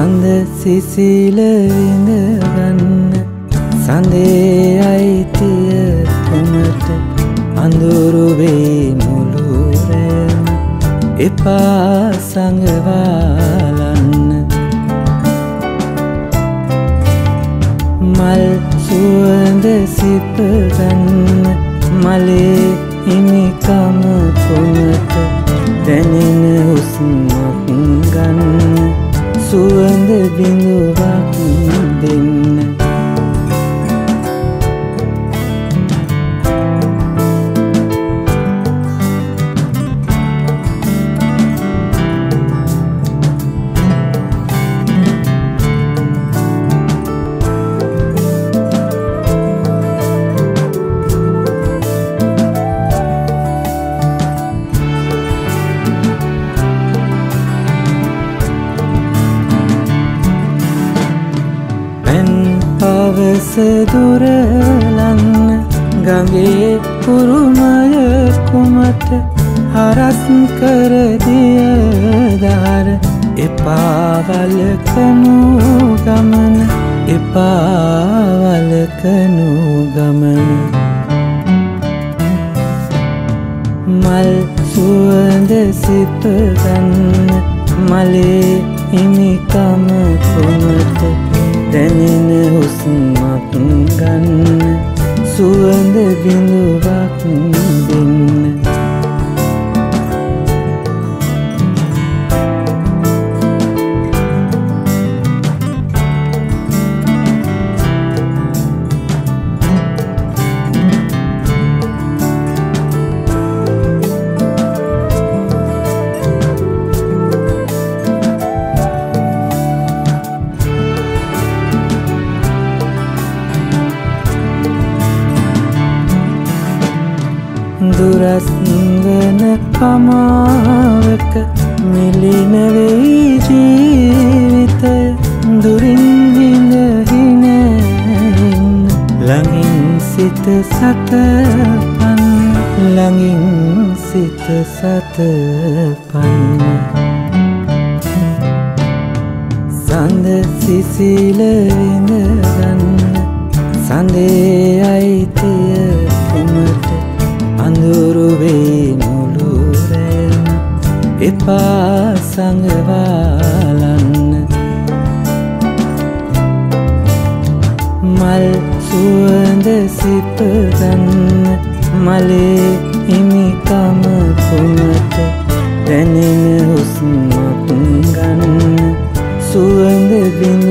සඳ සිසිල විඳගන්න සඳේ අයිතිය තුමට අඳුරුවේ මුළුරෑම එපා සඟවාලන්න. මල් සුවඳ සිපගන්න මලේ හිමිකම තුමට දැනෙන හුස්මක් ගන්න සුවඳ පවස දුරලන්න ගගේ කුරුමය කුමට හරස් කරදියදාර එපාවලකනු ගමන එපාවලකනු ගමන. මල් සුවඳ සිපගන්න මලේ හිමිකම කුමට දැනෙන හුස්මක් ගන්න සුවඳ බිඳුවක් දෙන්න. දුරස්වන පමාවක මිලිනවෙයි ජීවිතය දුරින් විඳහිනන්න ළඟින් සිත සතපන්න ළඟින් සිත සතපන්න සඳ සිසිල විඳගන්න. සඳේ අයිතිය එපා සඟවාලන්න මල් සුවඳ සිපගන්න මලේ හිමිකම කුමට දැනෙන හුස්මත් ගන්න. සුවඳ විඳ